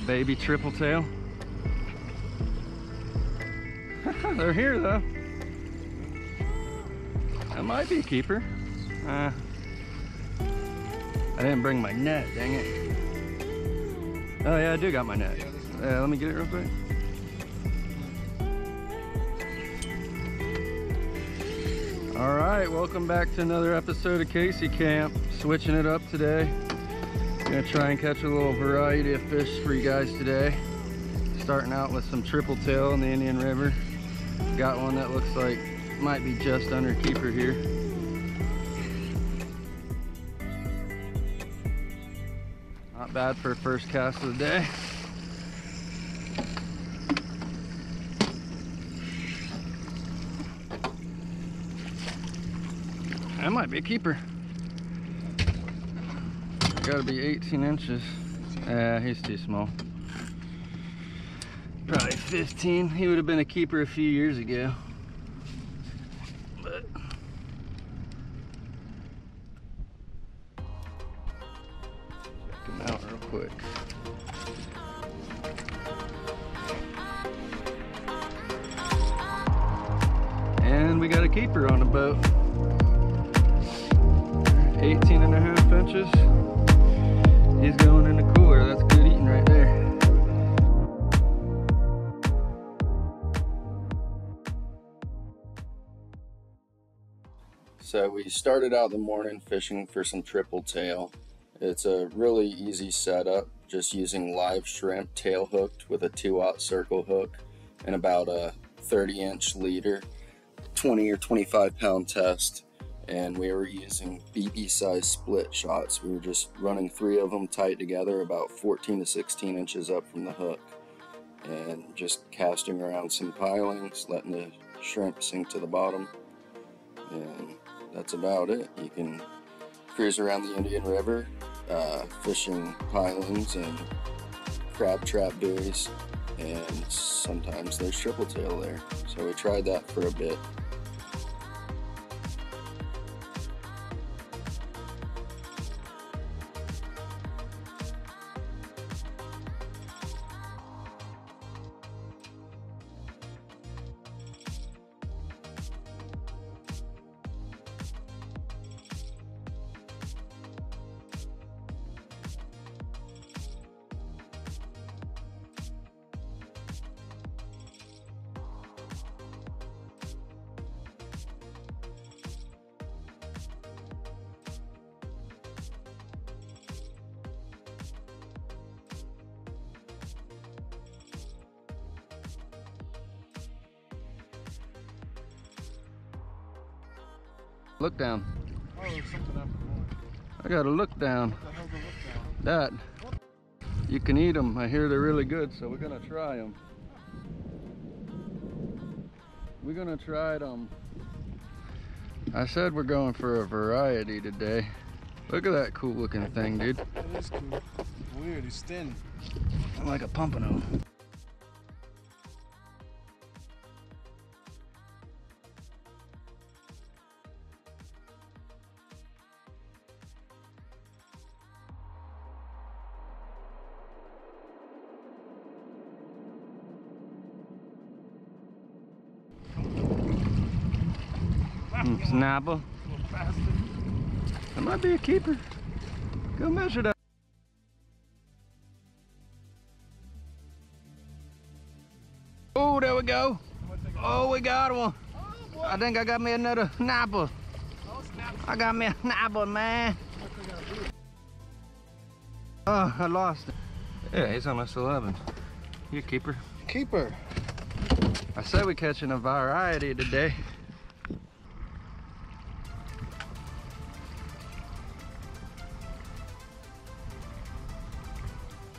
Little baby triple tail. They're here though. That might be a keeper. Uh, I didn't bring my net, dang it. Oh yeah, I do got my net. Yeah, let me get it real quick. All right, welcome back to another episode of Casey Camp. Switching it up today. Gonna try and catch a little variety of fish for you guys today. Starting out with some triple tail in the Indian River. Got one that looks like might be just under keeper here. Not bad for first cast of the day. That might be a keeper. Gotta be 18 inches. Yeah, he's too small. Probably 15. He would have been a keeper a few years ago. Started out the morning fishing for some triple tail. It's a really easy setup, just using live shrimp tail hooked with a 2-aught circle hook and about a 30 inch leader, 20 or 25 pound test. And we were using BB size split shots. We were just running three of them tight together about 14 to 16 inches up from the hook and just casting around some pilings, letting the shrimp sink to the bottom. And that's about it. You can cruise around the Indian River, uh, fishing pilings and crab trap buoys, and sometimes there's triple tail there. So we tried that for a bit. Look down. Oh, there's something I got to look down. What the hell's the look down? That. You can eat them. I hear they're really good, so we're gonna try them. We're gonna try them. I said we're going for a variety today. Look at that cool looking thing, dude. That is cool. Weird, he's thin. I'm like a pompano. Bastard. That might be a keeper. Go measure that. Oh, there we go. Oh, we got one. I think I got me another snapper. I got me a snapper, man. Oh, I lost it. Yeah, he's almost 11. You a keeper. Keeper. I said we're catching a variety today.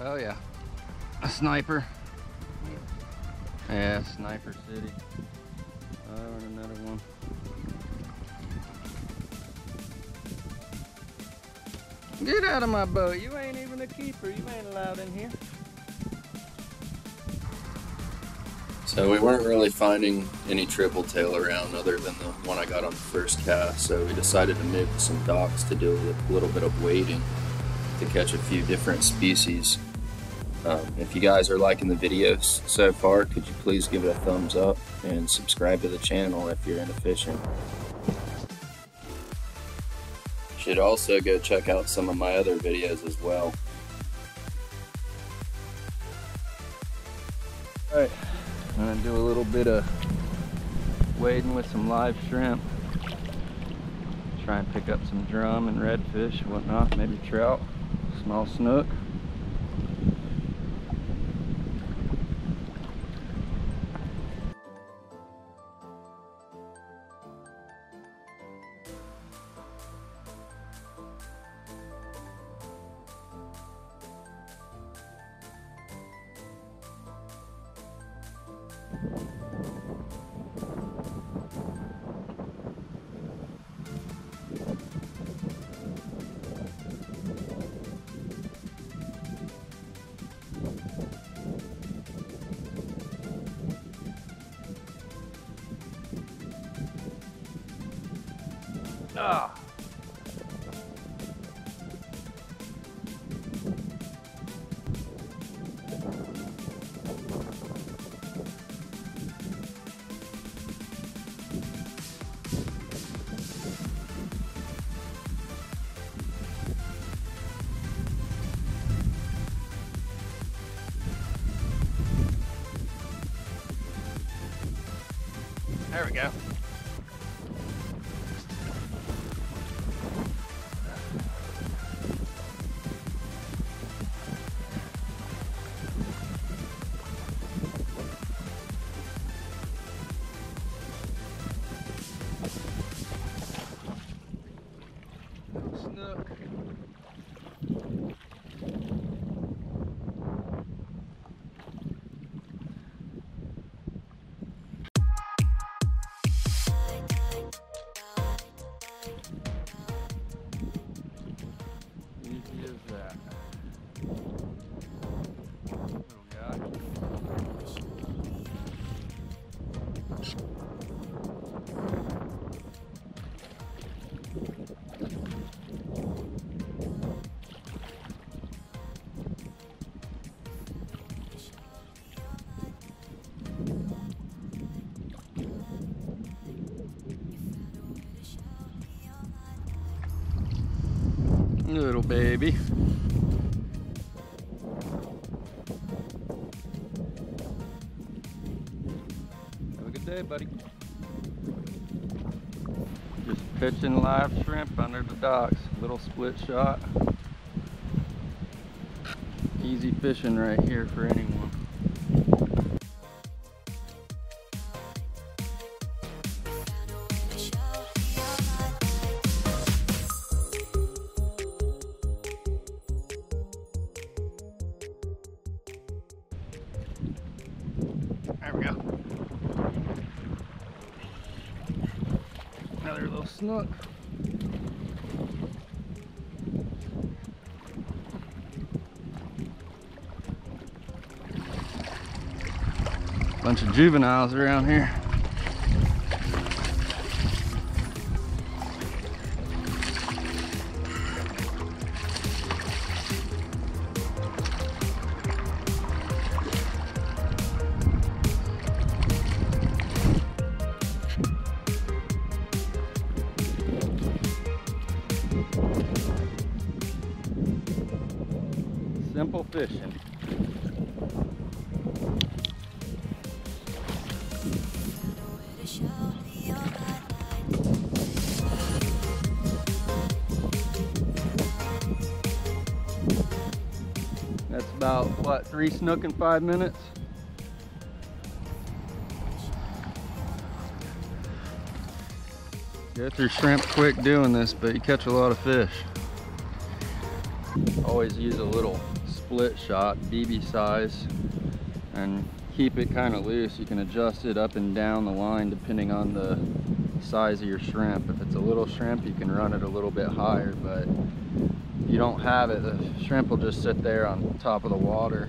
Oh yeah, a sniper. Yeah, Sniper City. Oh, and another one. Get out of my boat. You ain't even a keeper. You ain't allowed in here. So we weren't really finding any triple tail around other than the one I got on the first cast. So we decided to move to some docks to do a little bit of wading. to catch a few different species. Um, if you guys are liking the videos so far, could you please give it a thumbs up and subscribe to the channel if you're into fishing. Should also go check out some of my other videos as well. Alright, I'm gonna do a little bit of wading with some live shrimp. Try and pick up some drum and redfish and whatnot, maybe trout, small snook. Ah. There we go. Little baby. Have a good day, buddy. Just pitching live shrimp under the docks. Little split shot. Easy fishing right here for anyone. Bunch of juveniles around here. Three snook in five minutes? Go through shrimp quick doing this, but you catch a lot of fish. Always use a little split shot, BB size, and keep it kind of loose. You can adjust it up and down the line depending on the size of your shrimp. If it's a little shrimp, you can run it a little bit higher, but you don't have it, the shrimp will just sit there on top of the water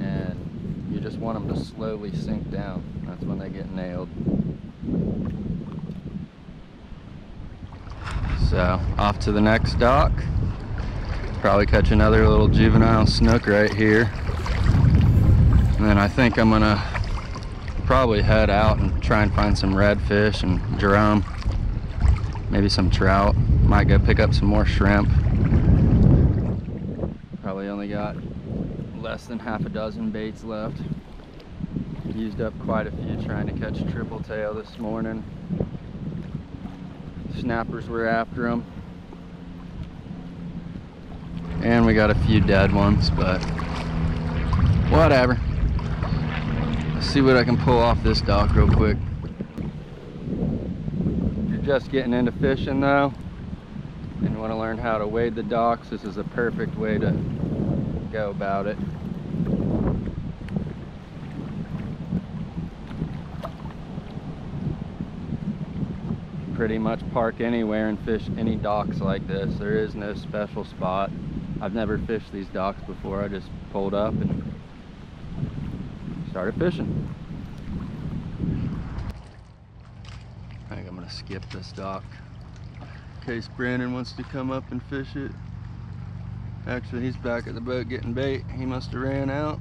and you just want them to slowly sink down. That's when they get nailed. So off to the next dock. Probably catch another little juvenile snook right here. And then I think I'm gonna probably head out and try and find some redfish and drum. Maybe some trout. Might go pick up some more shrimp. Probably only got less than half a dozen baits left. Used up quite a few trying to catch triple tail this morning. Snappers were after them. And we got a few dead ones, but whatever. Let's see what I can pull off this dock real quick. If you're just getting into fishing though, and want to learn how to wade the docks, this is a perfect way to go about it. Pretty much park anywhere and fish any docks like this. There is no special spot. I've never fished these docks before. I just pulled up and started fishing. I think I'm gonna skip this dock case Brandon wants to come up and fish it. Actually, he's back at the boat getting bait. He must have ran out.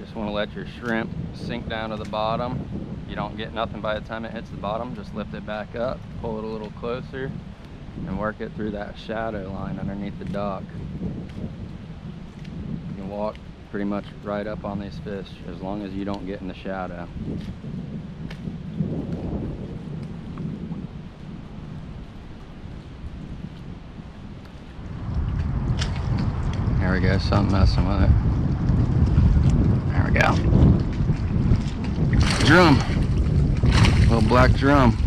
Just want to let your shrimp sink down to the bottom. You don't get nothing by the time it hits the bottom. Just lift it back up, pull it a little closer, and work it through that shadow line underneath the dock. You can walk pretty much right up on these fish as long as you don't get in the shadow. There we go, something messing with it. There we go. Drum. Little black drum.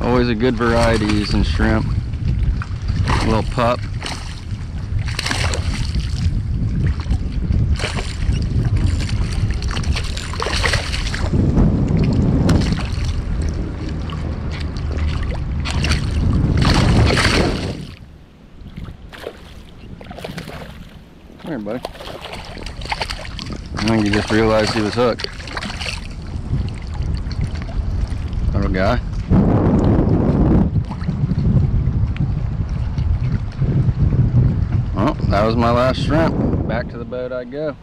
Always a good variety using shrimp. A little pup. Come here, buddy. I think he just realized he was hooked. Little guy. Well, that was my last shrimp. Back to the boat I go.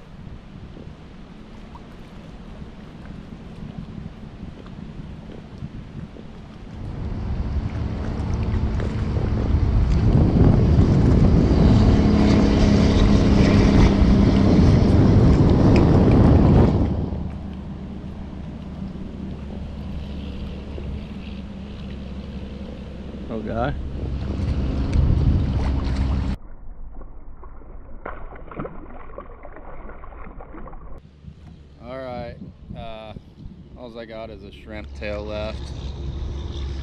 Little guy. All right, uh, all I got is a shrimp tail left.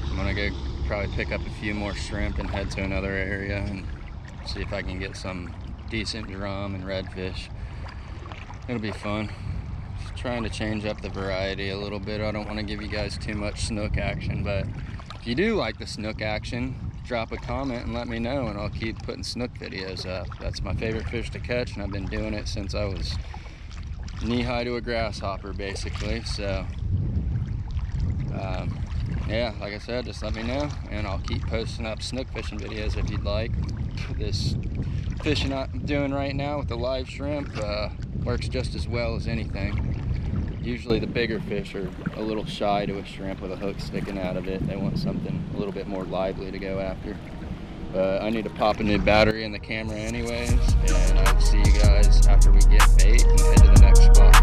I'm gonna go probably pick up a few more shrimp and head to another area and see if I can get some decent drum and redfish. It'll be fun. Just trying to change up the variety a little bit. I don't want to give you guys too much snook action, but if you do like the snook action, drop a comment and let me know and I'll keep putting snook videos up. That's my favorite fish to catch and I've been doing it since I was knee-high to a grasshopper basically so um, yeah like I said just let me know and I'll keep posting up snook fishing videos if you'd like. This fishing I'm doing right now with the live shrimp uh, works just as well as anything. Usually the bigger fish are a little shy to a shrimp with a hook sticking out of it. They want something a little bit more lively to go after. But I need to pop a new battery in the camera anyways and I'll see you guys after we get bait and head to the next spot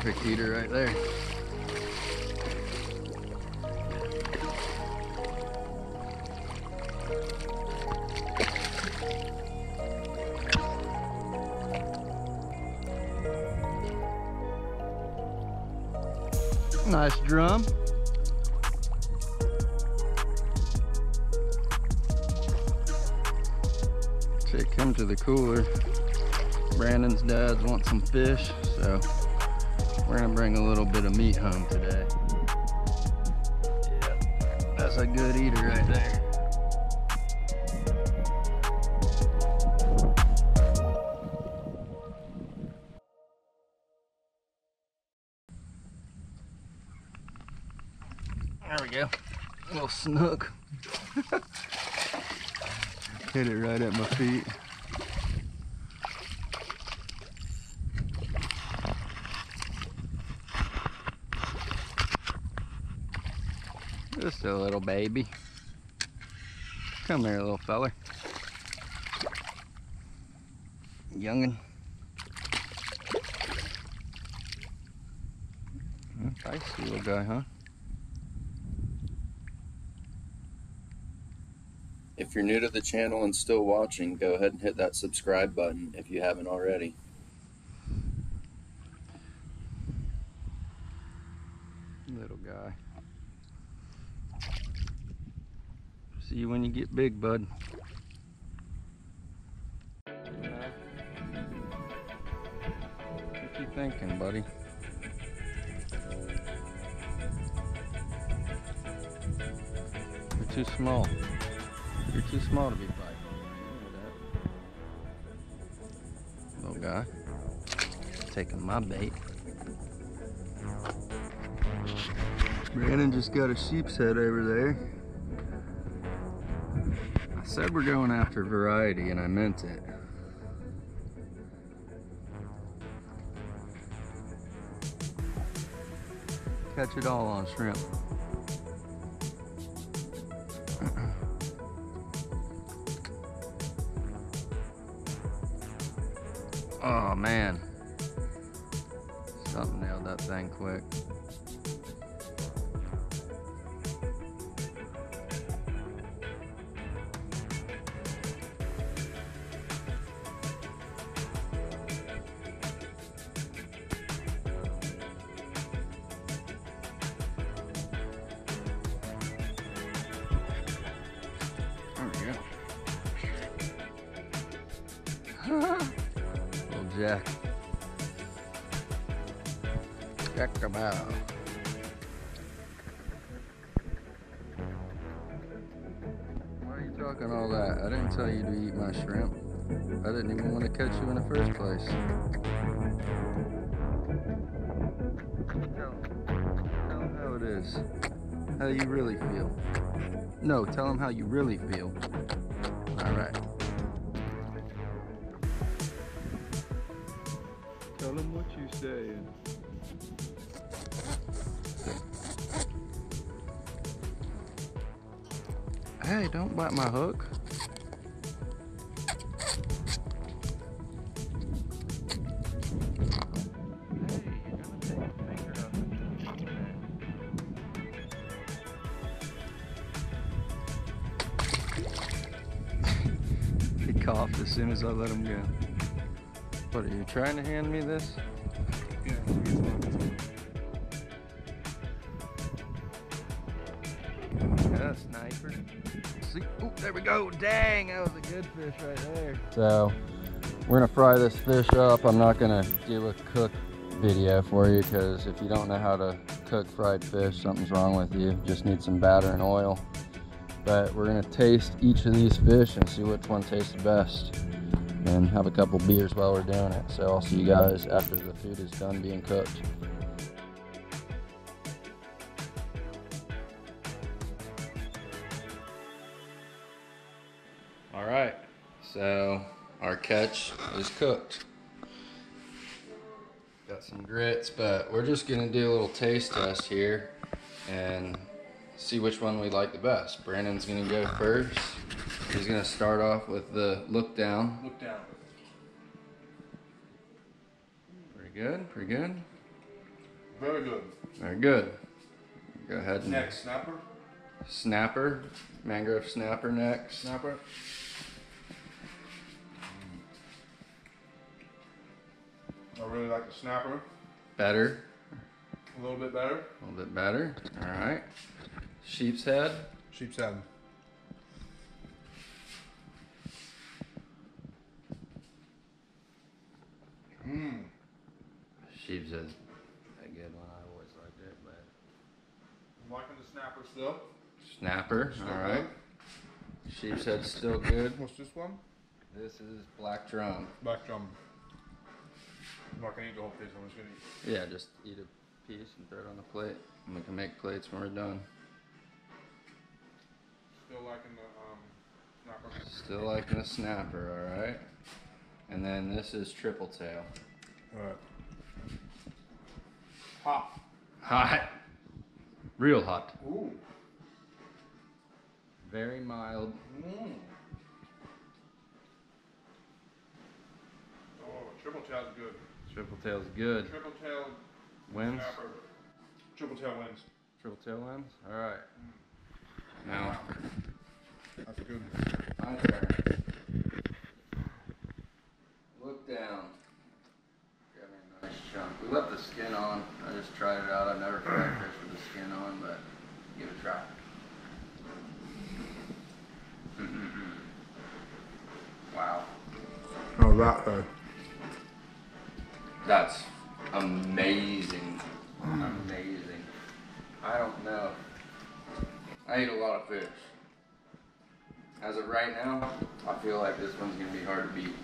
perfect right there. Nice drum. Take him to the cooler. Brandon's dads want some fish, so we're gonna bring a little bit of meat home today. Yeah, that's a good eater right there. There we go. A little snook. Hit it right at my feet. Just a little baby. Come here, little feller. Youngin. Hmm, Feisty little guy, huh? If you're new to the channel and still watching, go ahead and hit that subscribe button if you haven't already. Little guy. See you get big, bud. What you thinking, buddy? You're too small. You're too small to be know. Little guy. Taking my bait. Brandon just got a sheep's head over there. Said we're going after variety and I meant it. Catch it all on shrimp. We Jack. Little Jack. Jackabow. Why are you talking all that? I didn't tell you to eat my shrimp. I didn't even want to catch you in the first place. Tell him how it is. How you really feel. No, tell him how you really feel. All you. Hey, don't bite my hook. He coughed as soon as I let him go. What, are you trying to hand me this? Go. Dang, that was a good fish right there. So we're gonna fry this fish up. I'm not gonna do a cook video for you because if you don't know how to cook fried fish, something's wrong with you. Just need some batter and oil. But we're gonna taste each of these fish and see which one tastes the best and have a couple beers while we're doing it. So I'll see you guys after the food is done being cooked. So our catch is cooked. Got some grits, but we're just gonna do a little taste test here and see which one we like the best. Brandon's gonna go first. He's gonna start off with the look down. Look down. Pretty good, pretty good. Very good. Very good. Go ahead and Next, snapper. snapper, mangrove snapper next. Snapper. I really like the snapper. Better, A little bit better. a little bit better. All right. Sheep's head. Sheep's head. Mmm. Sheep's head's a good one. I always liked it, but I'm liking the snapper still. snapper. Still All right. Sheep's head's still good. What's this one? This is black drum. Black drum. I'm not gonna eat the whole piece. I'm just gonna eat. Yeah, just eat a piece and throw it on the plate. And we can make plates when we're done. Still liking the um, snapper. Still liking the snapper, all right. And then this is triple tail. Alright. Hot. Hot. Real hot. Ooh. Very mild. Mmm. Oh, triple tail's good. Triple tail's good. Triple tail Wins. snapper. Triple tail wins. Triple tail wins. All right. Mm. Now, That's good. my turn. Look down. Grab me a nice chunk. We left the skin on. I just tried it out. I've never fried fish with the skin on, but give it a try. wow. Oh, that though. That's amazing. Amazing. I don't know. I eat a lot of fish. As of right now, I feel like this one's gonna be hard to beat.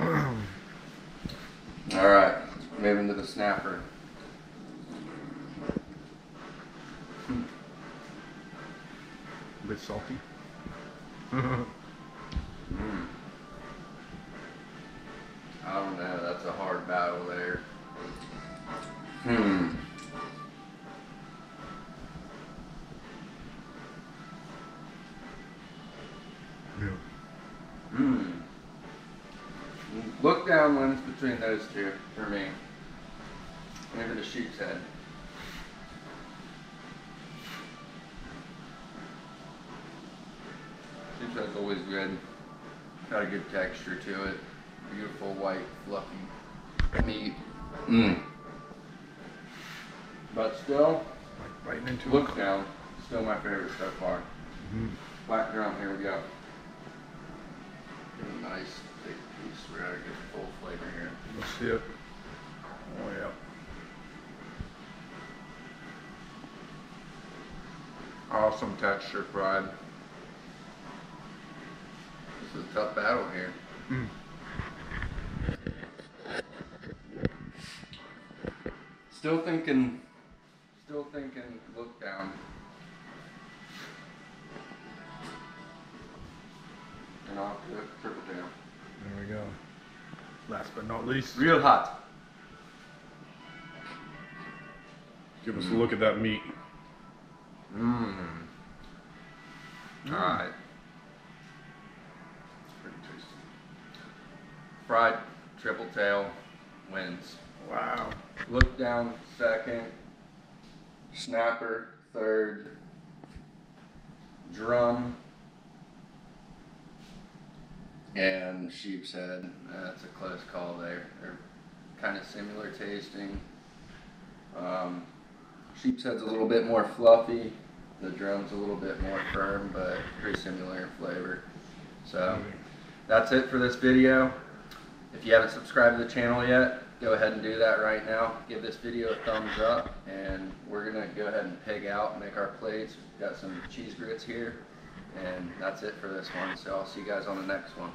Alright, moving to the snapper. A bit salty. Mm. I don't know, that's a hard battle there. Hmm. Yeah. Hmm. Look down wins between those two for me. Maybe the sheep's head. Sheep's head's always good. Got a good texture to it. Beautiful white, fluffy meat. Mmm. But still, Like biting into look down. Still my favorite so far. Mhm. Black drum, here we go. Get a nice thick piece. We're gonna get the full flavor here. Let's see it. Oh yeah. Awesome texture fried. This is a tough battle here. Mm. Still thinking, still thinking, look down. And off triple tail. There we go. Last but not least, Real hot. give us a look at that meat. Mm-hmm. Mmm. Alright. Pretty tasty. Fried triple tail wins. Wow. Look down second. Snapper third. Drum. And sheep's head. That's a close call there. They're kind of similar tasting. Um, sheep's head's a little bit more fluffy The drum's a little bit more firm, but pretty similar in flavor. So that's it for this video. If you haven't subscribed to the channel yet, go ahead and do that right now. Give this video a thumbs up, and we're gonna go ahead and pig out, make our plates. Got some cheese grits here, and that's it for this one. So I'll see you guys on the next one.